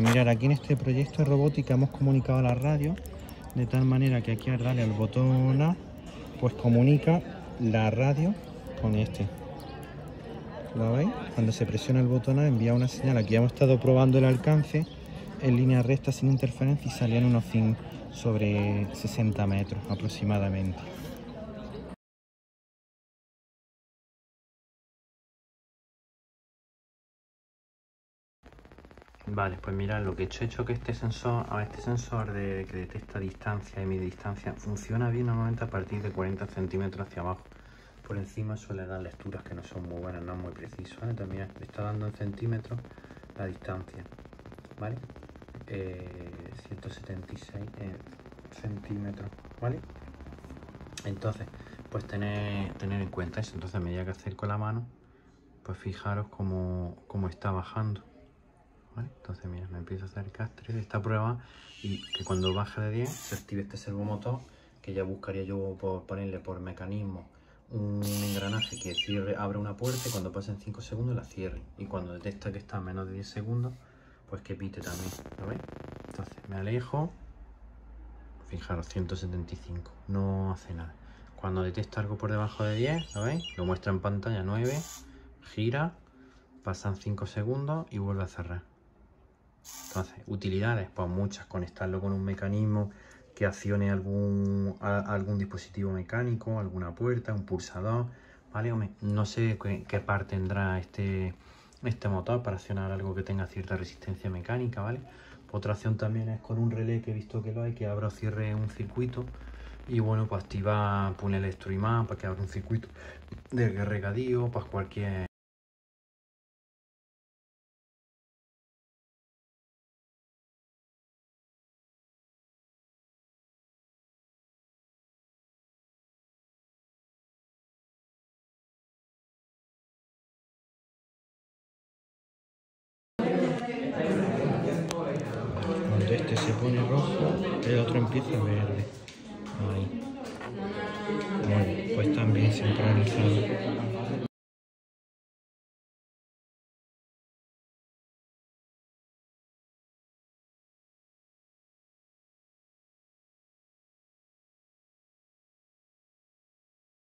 Mirar, aquí en este proyecto de robótica hemos comunicado la radio de tal manera que aquí al darle al botón A, pues comunica la radio con este. ¿Lo veis? Cuando se presiona el botón A envía una señal. Aquí hemos estado probando el alcance en línea recta sin interferencia y salían unos 5 sobre 60 metros aproximadamente. Vale, pues mirad, lo que he hecho, he hecho que este sensor, a este sensor de, que detecta distancia y mide distancia, funciona bien normalmente a partir de 40 centímetros hacia abajo. Por encima suele dar lecturas que no son muy buenas, no muy precisas. ¿vale? Le está dando en centímetros la distancia, ¿vale? 176 eh, eh, centímetros, ¿vale? Entonces, pues tener, tener en cuenta eso. Entonces, a medida que acerco la mano, pues fijaros cómo, cómo está bajando. Entonces, mira, me empiezo a acercar esta prueba y que cuando baje de 10 se active este servomotor que ya buscaría yo por ponerle por mecanismo un engranaje que cierre, abra una puerta y cuando pasen 5 segundos la cierre y cuando detecta que está a menos de 10 segundos pues que pite también, ¿lo veis? Entonces me alejo, fijaros 175, no hace nada. Cuando detecta algo por debajo de 10, ¿lo veis? Lo muestra en pantalla 9, gira, pasan 5 segundos y vuelve a cerrar. Entonces, utilidades, pues muchas, conectarlo con un mecanismo que accione algún, algún dispositivo mecánico, alguna puerta, un pulsador, ¿vale? no sé qué, par tendrá este, este motor para accionar algo que tenga cierta resistencia mecánica, ¿vale? Otra opción también es con un relé que he visto que lo hay, que abra o cierre un circuito y bueno, pues activa un electroimán para que abra un circuito de regadío, pues cualquier este se pone rojo, el otro empieza verde. Ahí. Bueno, pues también sincronizado.